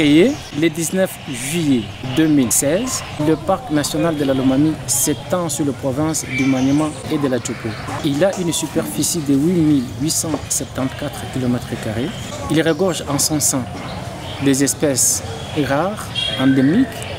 créé le 19 juillet 2016. Le parc national de la s'étend sur les provinces du Maniema et de la Tshopo. Il a une superficie de 8874 km. Il regorge en son sein des espèces rares, endémiques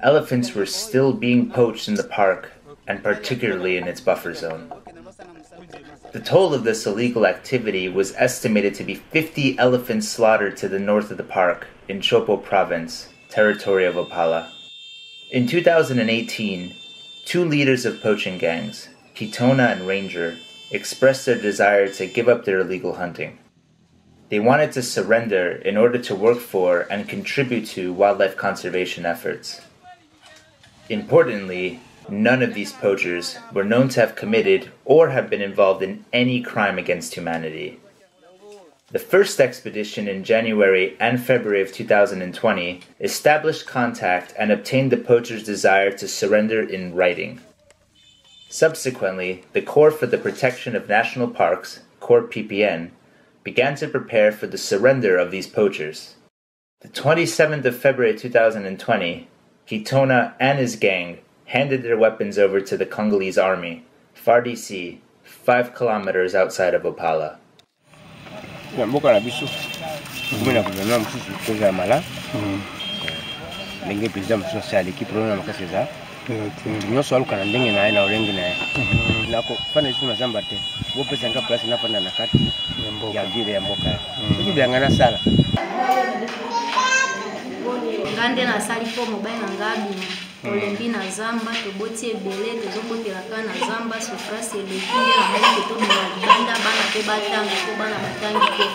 elephants were still being poached in the park, and particularly in its buffer zone. The toll of this illegal activity was estimated to be 50 elephants slaughtered to the north of the park, in Chopo Province, territory of Opala. In 2018, two leaders of poaching gangs, Kitona and Ranger, expressed their desire to give up their illegal hunting. They wanted to surrender in order to work for and contribute to wildlife conservation efforts. Importantly, none of these poachers were known to have committed or have been involved in any crime against humanity. The first expedition in January and February of 2020 established contact and obtained the poachers' desire to surrender in writing. Subsequently, the Corps for the Protection of National Parks, Corps PPN, began to prepare for the surrender of these poachers. The 27th of February 2020, Kitona and his gang handed their weapons over to the Congolese army, FARDC, 5 kilometers outside of Opala. na mboka na biso okomi na gouvernement mosusu kozala malamu hmm. ndenge président mosusu asi aleki problème na makasi eza moto nyonso aluka na ndenge na ye na olenge na ye hmm. nakofanda lisusu na zamba te bopesa nga place nafanda na kati ya ville ya mboka hmm. soki bianga nasala nga nde nasali mpo mobali na nga abima tolembi na zamba toboti ebele tozokotela kaka na zamba sufrase eleki nde namoni ke tobima libanda bana mpe batanga mpo bana batangi te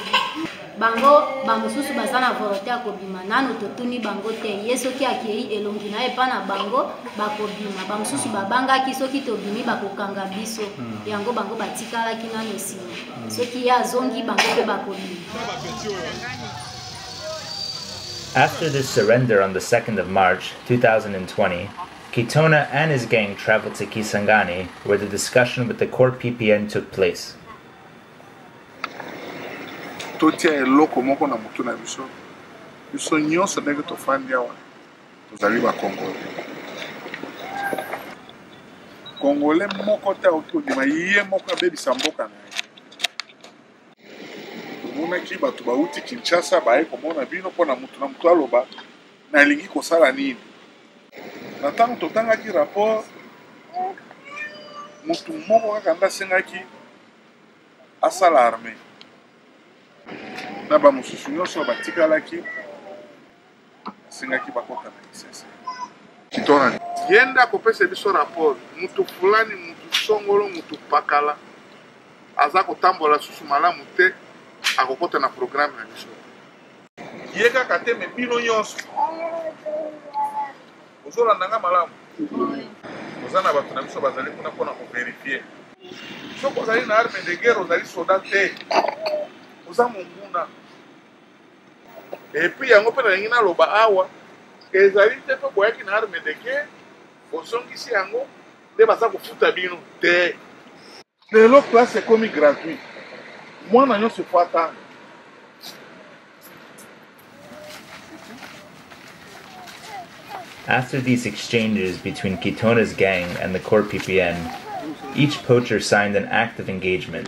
bango bamosusu baza na volonté ya kobima nano totuni bango te ye soki akei elongi na ye epa na bango bakobima bamosusu babangaki soki tobimi bakokanga biso hmm. yango bango batikalaki nano nsima hmm. soki ye azongi bango mpe bakobima After this surrender on the 2nd of March 2020, Kitona and his gang traveled to Kisangani, where the discussion with the core PPN took place. totia eloko moko na motu na biso biso nyonso ndenge tofandi awa tozali bakongole kongole moko te autondima ye moko abebisa mboka na ye Tomonaki bato bauti Kinshasa baye komona bino mpo na moto na moto aloba nalingi kosala nini. Na ntango totangaki rapport, moto moko kaka nde asengaki asala armee na bamosusu nyonso batikalaki asengaki bakota na lisese kitorani ye nde akopesa biso rapport mutu fulani mutu songolo mutu pakala aza kotambola susu malamu te akokota na programme na biso ye kaka te me bino nyonso ozolanda nga malamu oza na bato na biso bazali kuna mpona koverifie soki ozali na arme de guerre ozali soda te oza monguna epuis yango mpe nalingi naloba awa ezali te mpe boyaki na arme de guerre bozongisi yango nde baza kofuta bino te lelo classe ekomi gratuit mwana nyonso efo atanga After these exchanges between Kitona's gang and the core PPN, each poacher signed an act of engagement.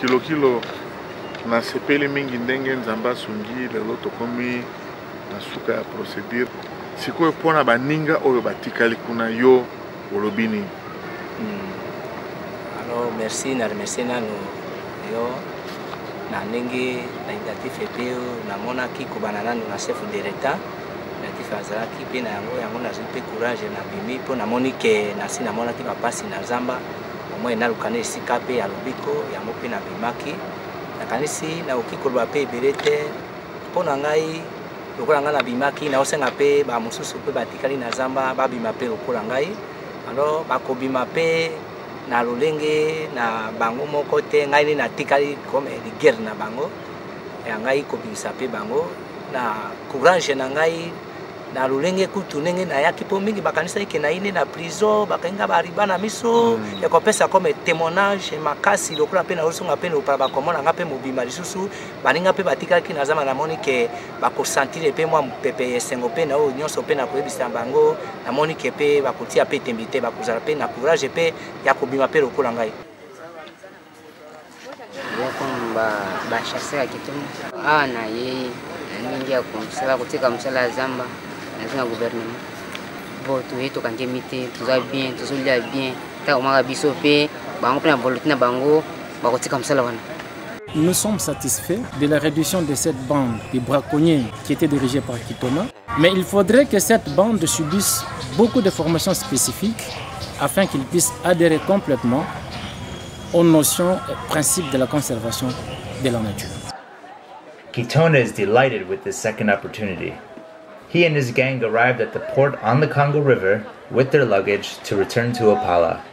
Kilokilo nasepeli mingi ndenge Nzambe asungi lelo tokomi na suka ya procédure. Sikoyo mpo na baninga oyo batikali kuna yo olobi nini? Hmm. Alors merci na remercie nanu yo na ndenge na initiative ete namonaki kobana nanu na chef de l'etat initiative azalaki mpe na yango yango nazwi mpe courage nabimi mpo namoni ke nasi namonaki bapasi na zamba omoi naluka na esika mpe ya lobiko yango mpe nabimaki nakanisi nakoki koloba mpe ebele te mpo na ngai lokola ngai nabimaki naosenga mpe bamosusu mpe batikali na zamba babima mpe lokola ngai alo bakobima mpe na lolenge na bango moko te ngai nde natikali kome ligere na bango ya ngai kobimisa mpe bango na courage na ngai na lolenge kutu ndenge nayaki mpo mingi bakanisaki ke nayi nde na prison bakangi nga bariba na miso mm. ya kopesa comme témoignage makasi lokola mpe naozonga mpe lopala bakomona nga mpe mobima lisusu baninga mpe batikaki na zamba namoni ke bakosantire mpe mwa mopepe ya esengo mpe na oyo nyonso mpe nakoyebisa bango namoni ke mpe bakotia mpe tembe te bakozala mpe na courage mpe ya kobima mpe lokola ngai awa na yei na ndenge ya komosala kotika mosala ya zamba nazo na guvernema po toye tokangi mi te toza bien tozolia bien ntango maka biso mpe bango mpe na volonté na bango bakotika mosala wana Nous sommes satisfaits de la réduction de cette bande de braconniers qui était dirigée par Kitoma. Mais il faudrait que cette bande subisse beaucoup de formations spécifiques afin qu'ils puissent adhérer complètement aux notions et principes de la conservation de la nature. Kitona is delighted with this second opportunity. He and his gang arrived at the port on the Congo River with their luggage to return to Opala.